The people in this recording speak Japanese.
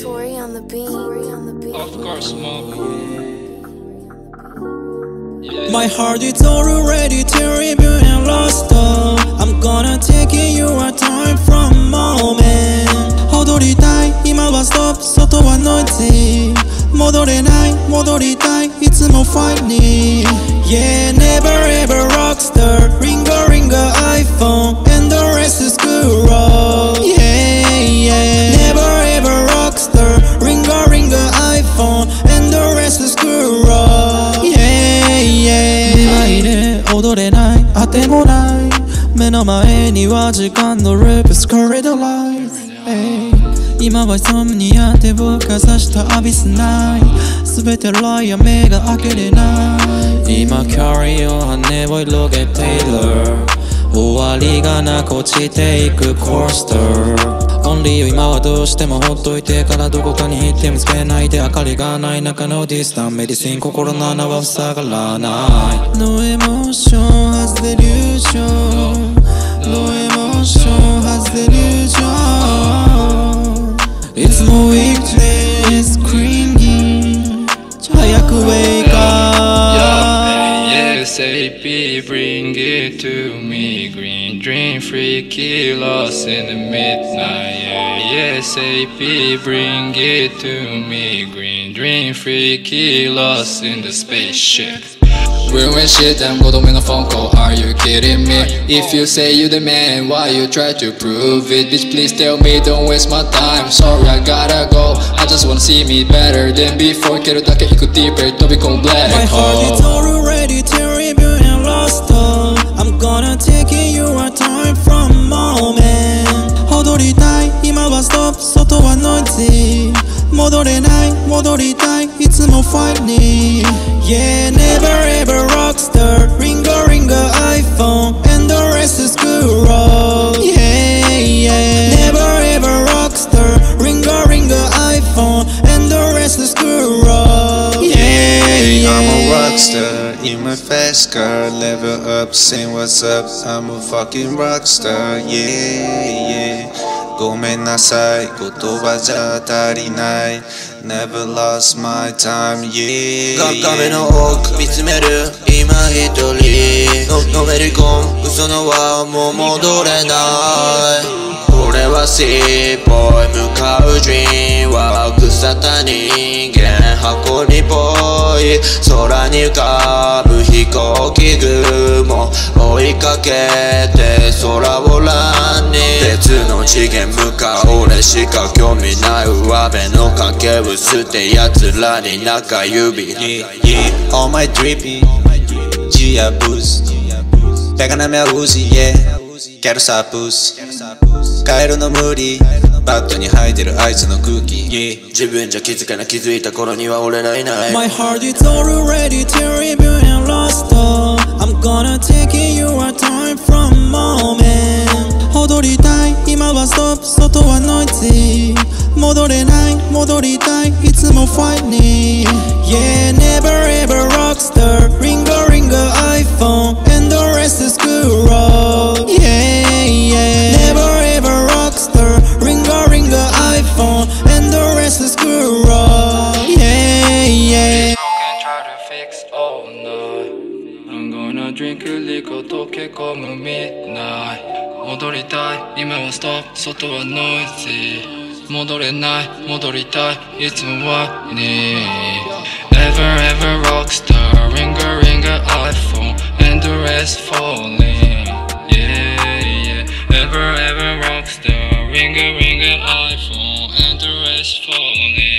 Tori on the beat. Of course, mom. My heart is already to rebuild and lost all. I'm gonna take you a time from moment. 踊りたい今はストップ外はノイズ戻れない戻りたいいつもファイに Yeah never でもない目の前には時間のループスカレットライト今はソムニア手をかざしたアビスない。全てライア目が開けれない。今キャリーを羽を広げている終わりがなく落ちていくコースター。Only 今はどうしてもほっといてからどこかに行って見つけないで明かりがない中のディスタンメディシン心の穴は塞がらない No emotion has delusion No emotion has delusion It's no weakness screaming 早く wake up ASAP, bring it to me. dream freaky lost in the midnight yeah ASAP bring it to me. Green dream freaky lost in the spaceship. We're shit, I'm gonna make a phone call, are you kidding me? If you say you the man, why you try to prove it? Bitch, please tell me, don't waste my time, sorry I gotta go. I just wanna see me better than before, quero dar que ikuti, perto be com black My heart is already Yeah, never ever rockstar. Ringo, ringo, iPhone. And the rest is good roll Yeah, yeah. Never ever rockstar. Ringo, ringo, iPhone. And the rest is good roll Yeah, yeah I'm a rockstar. In my fast car. Level up, saying what's up. I'm a fucking rockstar. Yeah, yeah. ごめんなさい、言葉じゃ足りない。Never lost my time, yeah. が画面の奥見つめる今一人ののめり込む嘘の輪も戻れない俺は C ボーイ向かう人は腐った人間箱にぽい空に浮かぶ飛行機雲追鉄の次元向かう俺しか興味ない上辺の掛け薄ってつらに中指に On my drippyGIA boostPega na minha luz yeah Quero サープス帰るバットに吐いてるあいつの空気自分じゃ気づかな気づいた頃には俺らいない My heart is already tearing me and lost all gonna take your time from moment 踊りたい今はストップ外はノイズ戻れない戻りたいいつも fight me Yeah never ever rockstar 踊りたい。今はストップ。外はノイズ。戻れない。戻りたい。いつもはに Ever ever rockstar. Ringa ringa iPhone. Endless falling. Yeah yeah. Ever ever rockstar. Ringer ringer iPhone. Endless falling.